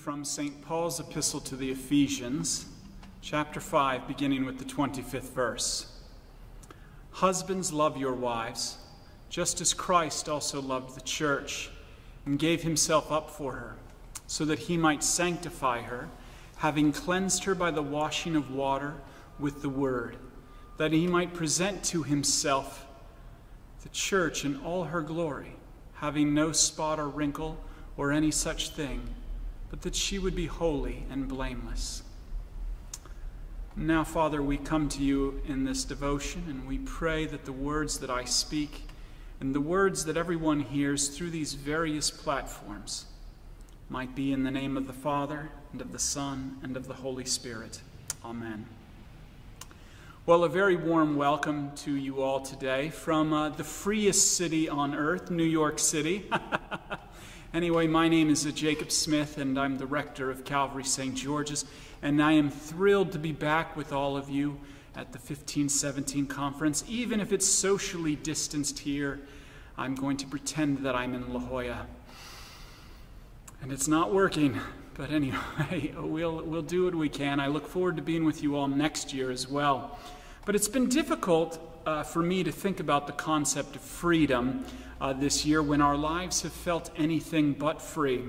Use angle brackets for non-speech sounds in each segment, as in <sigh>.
from St. Paul's epistle to the Ephesians, chapter 5, beginning with the 25th verse. Husbands, love your wives, just as Christ also loved the church and gave himself up for her, so that he might sanctify her, having cleansed her by the washing of water with the word, that he might present to himself the church in all her glory, having no spot or wrinkle or any such thing but that she would be holy and blameless. Now, Father, we come to you in this devotion, and we pray that the words that I speak and the words that everyone hears through these various platforms might be in the name of the Father, and of the Son, and of the Holy Spirit. Amen. Well, a very warm welcome to you all today from uh, the freest city on earth, New York City. <laughs> Anyway, my name is uh, Jacob Smith, and I'm the rector of Calvary St. George's, and I am thrilled to be back with all of you at the 1517 conference. Even if it's socially distanced here, I'm going to pretend that I'm in La Jolla. And it's not working, but anyway, <laughs> we'll, we'll do what we can. I look forward to being with you all next year as well. But it's been difficult uh, for me to think about the concept of freedom uh, this year when our lives have felt anything but free.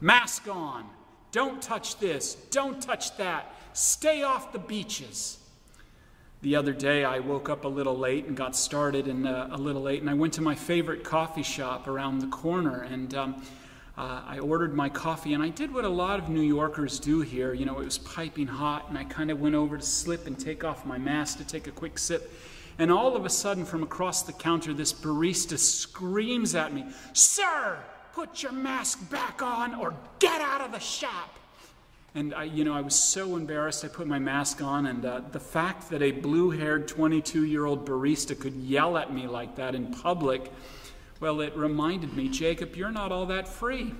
Mask on. Don't touch this. Don't touch that. Stay off the beaches. The other day, I woke up a little late and got started in, uh, a little late, and I went to my favorite coffee shop around the corner, and um, uh, I ordered my coffee, and I did what a lot of New Yorkers do here. You know, it was piping hot, and I kind of went over to slip and take off my mask to take a quick sip. And all of a sudden, from across the counter, this barista screams at me, Sir, put your mask back on or get out of the shop. And I, you know, I was so embarrassed. I put my mask on, and uh, the fact that a blue-haired 22-year-old barista could yell at me like that in public, well, it reminded me, Jacob, you're not all that free.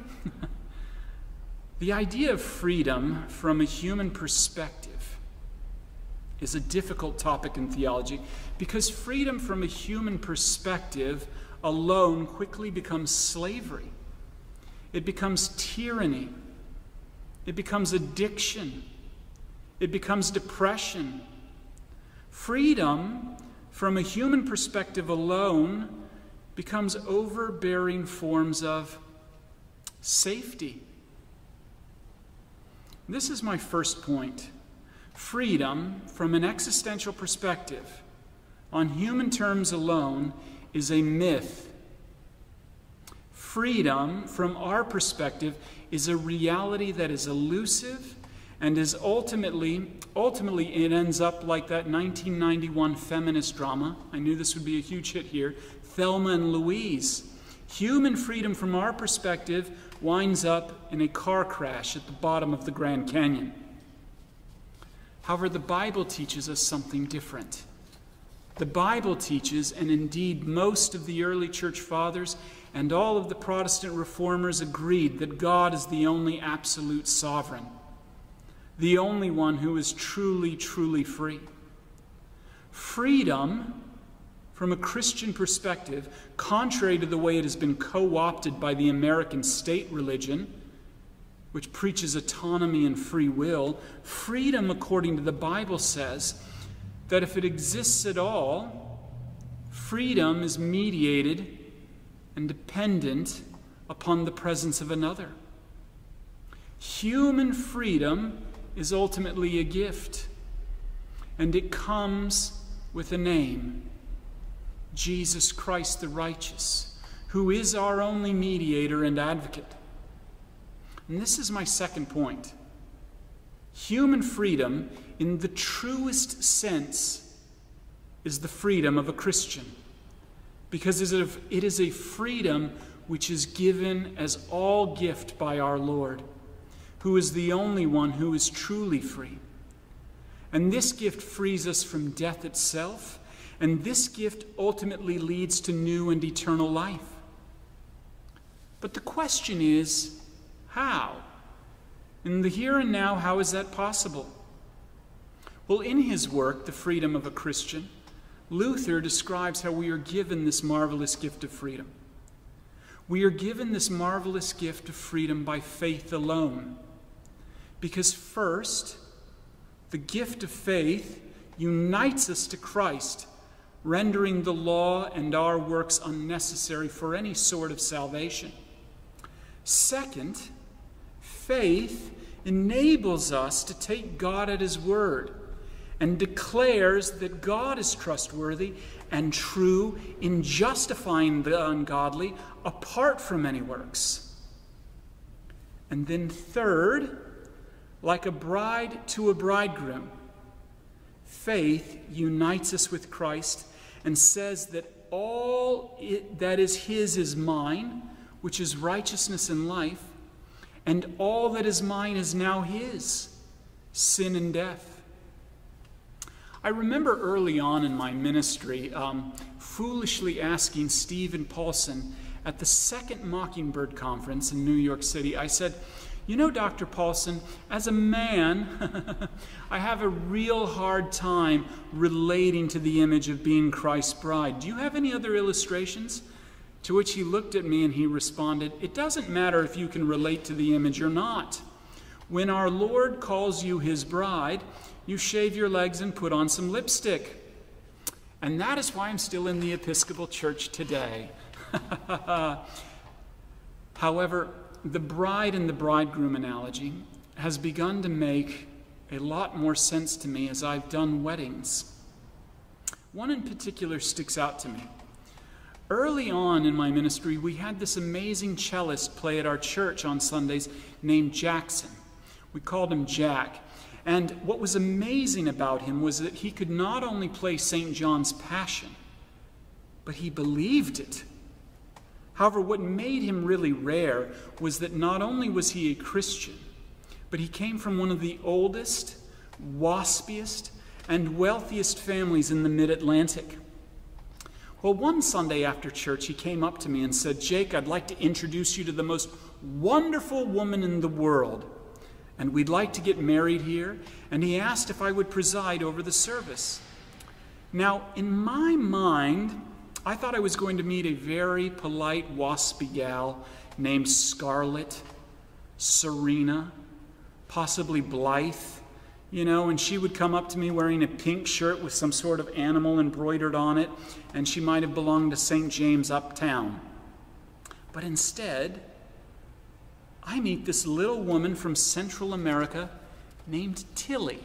<laughs> the idea of freedom from a human perspective is a difficult topic in theology because freedom from a human perspective alone quickly becomes slavery. It becomes tyranny. It becomes addiction. It becomes depression. Freedom from a human perspective alone becomes overbearing forms of safety. This is my first point freedom from an existential perspective on human terms alone is a myth. Freedom, from our perspective, is a reality that is elusive and is ultimately, ultimately, it ends up like that 1991 feminist drama. I knew this would be a huge hit here Thelma and Louise. Human freedom, from our perspective, winds up in a car crash at the bottom of the Grand Canyon. However, the Bible teaches us something different. The Bible teaches, and indeed most of the early church fathers and all of the Protestant reformers agreed, that God is the only absolute sovereign, the only one who is truly, truly free. Freedom, from a Christian perspective, contrary to the way it has been co opted by the American state religion, which preaches autonomy and free will, freedom, according to the Bible, says that if it exists at all, freedom is mediated and dependent upon the presence of another. Human freedom is ultimately a gift, and it comes with a name Jesus Christ the righteous, who is our only mediator and advocate. And this is my second point. Human freedom, in the truest sense, is the freedom of a Christian. Because it is a freedom which is given as all gift by our Lord, who is the only one who is truly free. And this gift frees us from death itself, and this gift ultimately leads to new and eternal life. But the question is how? In the here and now, how is that possible? Well, in his work, The Freedom of a Christian, Luther describes how we are given this marvelous gift of freedom. We are given this marvelous gift of freedom by faith alone. Because, first, the gift of faith unites us to Christ, rendering the law and our works unnecessary for any sort of salvation. Second, faith enables us to take God at His word and declares that God is trustworthy and true in justifying the ungodly apart from any works. And then, third, like a bride to a bridegroom, faith unites us with Christ and says that all it, that is His is mine, which is righteousness and life, and all that is mine is now His, sin and death. I remember early on in my ministry um, foolishly asking Steven Paulson at the second Mockingbird conference in New York City, I said, You know, Dr. Paulson, as a man, <laughs> I have a real hard time relating to the image of being Christ's bride. Do you have any other illustrations? To which he looked at me and he responded, It doesn't matter if you can relate to the image or not. When our Lord calls you his bride, you shave your legs and put on some lipstick. And that is why I'm still in the Episcopal Church today. <laughs> However, the bride and the bridegroom analogy has begun to make a lot more sense to me as I've done weddings. One in particular sticks out to me. Early on in my ministry, we had this amazing cellist play at our church on Sundays named Jackson. We called him Jack. And what was amazing about him was that he could not only play St. John's Passion, but he believed it. However, what made him really rare was that not only was he a Christian, but he came from one of the oldest, waspiest, and wealthiest families in the mid Atlantic. Well, one Sunday after church, he came up to me and said, Jake, I'd like to introduce you to the most wonderful woman in the world and we'd like to get married here, and he asked if I would preside over the service. Now, in my mind, I thought I was going to meet a very polite, waspy gal named Scarlet, Serena, possibly Blythe, you know, and she would come up to me wearing a pink shirt with some sort of animal embroidered on it, and she might have belonged to St. James Uptown. But instead, I meet this little woman from Central America named Tilly.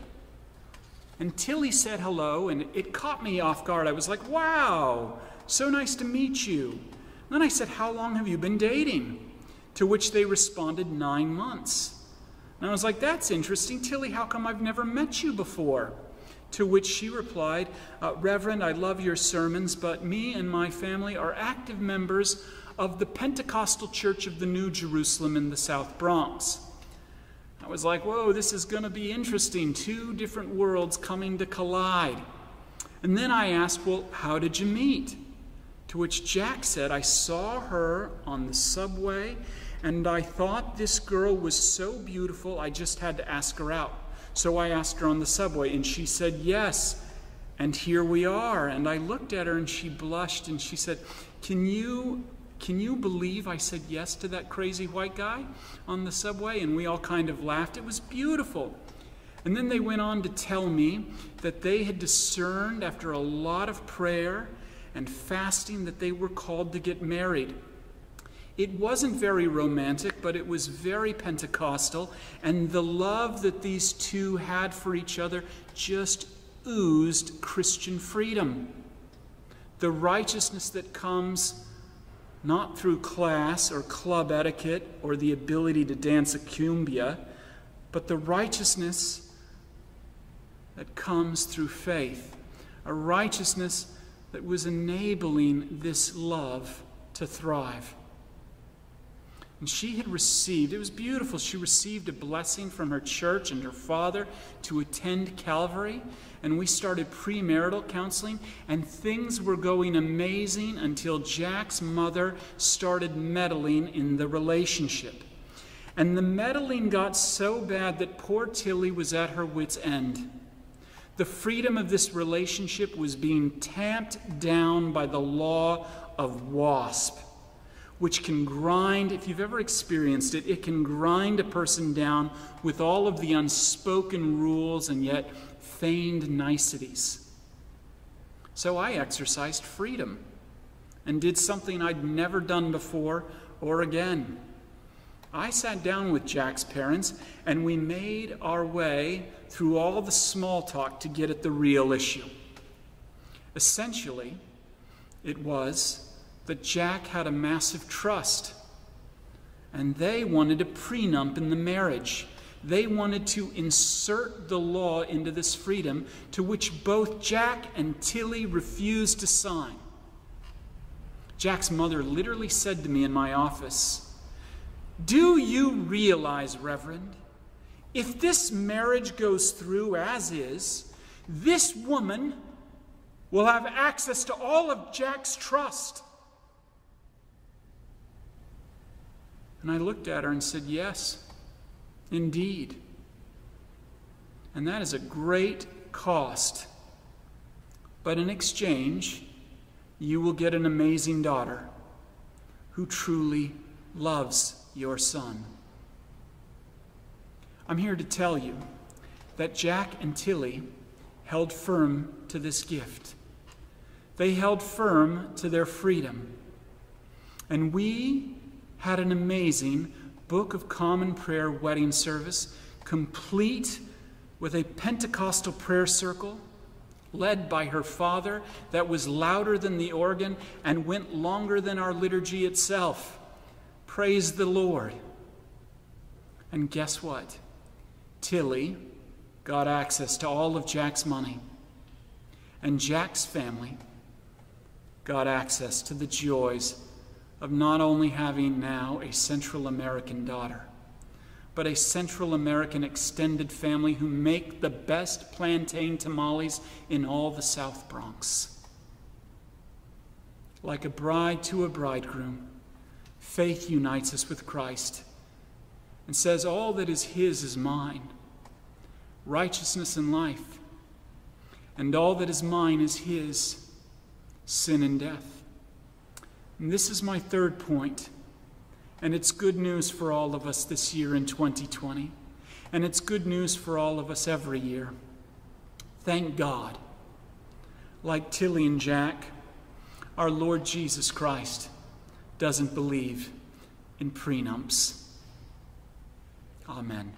And Tilly said hello, and it caught me off guard. I was like, wow, so nice to meet you. And then I said, How long have you been dating? To which they responded, Nine months. And I was like, That's interesting. Tilly, how come I've never met you before? To which she replied, uh, Reverend, I love your sermons, but me and my family are active members of the Pentecostal Church of the New Jerusalem in the South Bronx. I was like, whoa, this is going to be interesting. Two different worlds coming to collide. And then I asked, well, how did you meet? To which Jack said, I saw her on the subway and I thought this girl was so beautiful, I just had to ask her out. So I asked her on the subway and she said, yes. And here we are. And I looked at her and she blushed and she said, Can you can you believe I said yes to that crazy white guy on the subway? And we all kind of laughed. It was beautiful. And then they went on to tell me that they had discerned after a lot of prayer and fasting that they were called to get married. It wasn't very romantic, but it was very Pentecostal, and the love that these two had for each other just oozed Christian freedom. The righteousness that comes not through class or club etiquette or the ability to dance a cumbia, but the righteousness that comes through faith, a righteousness that was enabling this love to thrive. And she had received, it was beautiful, she received a blessing from her church and her father to attend Calvary. And we started premarital counseling, and things were going amazing until Jack's mother started meddling in the relationship. And the meddling got so bad that poor Tilly was at her wits' end. The freedom of this relationship was being tamped down by the law of WASP which can grind, if you've ever experienced it, it can grind a person down with all of the unspoken rules and yet feigned niceties. So I exercised freedom and did something I'd never done before or again. I sat down with Jack's parents and we made our way through all the small talk to get at the real issue. Essentially, it was that Jack had a massive trust and they wanted a prenup in the marriage. They wanted to insert the law into this freedom to which both Jack and Tilly refused to sign. Jack's mother literally said to me in my office, Do you realize, Reverend, if this marriage goes through as is, this woman will have access to all of Jack's trust? And I looked at her and said, Yes, indeed. And that is a great cost. But in exchange, you will get an amazing daughter who truly loves your son. I'm here to tell you that Jack and Tilly held firm to this gift. They held firm to their freedom. And we had an amazing Book of Common Prayer wedding service, complete with a Pentecostal prayer circle led by her father, that was louder than the organ and went longer than our liturgy itself. Praise the Lord. And guess what? Tilly got access to all of Jack's money. And Jack's family got access to the joys of not only having now a Central American daughter, but a Central American extended family who make the best plantain tamales in all the South Bronx. Like a bride to a bridegroom, faith unites us with Christ and says, All that is His is mine righteousness and life, and all that is mine is His sin and death. And this is my third point and it's good news for all of us this year in 2020. And it's good news for all of us every year. Thank God. Like Tilly and Jack, our Lord Jesus Christ doesn't believe in prenups. Amen.